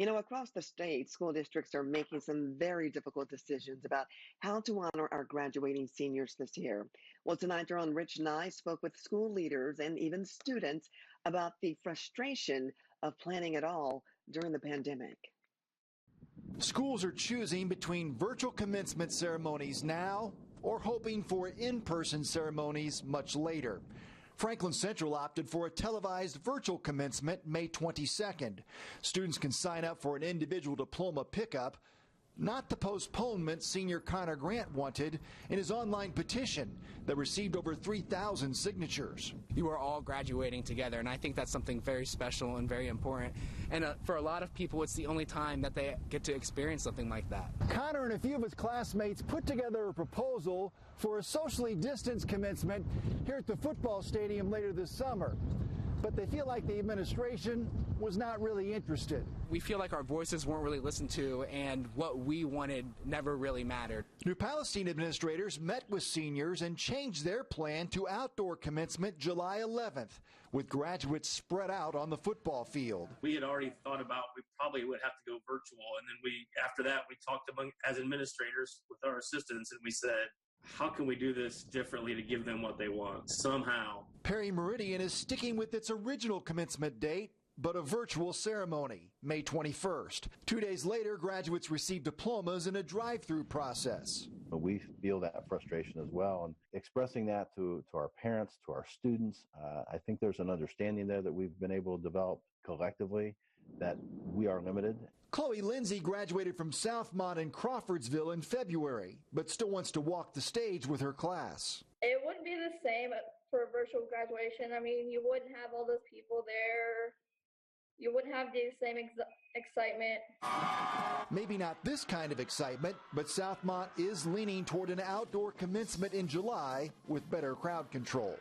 You know, across the state, school districts are making some very difficult decisions about how to honor our graduating seniors this year. Well, tonight, our own Rich Nye spoke with school leaders and even students about the frustration of planning it all during the pandemic. Schools are choosing between virtual commencement ceremonies now or hoping for in person ceremonies much later. Franklin Central opted for a televised virtual commencement May 22nd. Students can sign up for an individual diploma pickup not the postponement senior Connor Grant wanted in his online petition that received over 3,000 signatures. You are all graduating together, and I think that's something very special and very important. And uh, for a lot of people, it's the only time that they get to experience something like that. Connor and a few of his classmates put together a proposal for a socially distanced commencement here at the football stadium later this summer but they feel like the administration was not really interested. We feel like our voices weren't really listened to, and what we wanted never really mattered. New Palestine administrators met with seniors and changed their plan to outdoor commencement July 11th, with graduates spread out on the football field. We had already thought about we probably would have to go virtual, and then we after that we talked among as administrators with our assistants, and we said how can we do this differently to give them what they want somehow? Perry Meridian is sticking with its original commencement date, but a virtual ceremony, May 21st. Two days later, graduates receive diplomas in a drive through process. But we feel that frustration as well, and expressing that to, to our parents, to our students, uh, I think there's an understanding there that we've been able to develop collectively that we are limited. Chloe Lindsay graduated from Southmont in Crawfordsville in February, but still wants to walk the stage with her class. It wouldn't be the same for a virtual graduation. I mean, you wouldn't have all those people there. You wouldn't have the same ex- excitement. Maybe not this kind of excitement, but Southmont is leaning toward an outdoor commencement in July with better crowd control.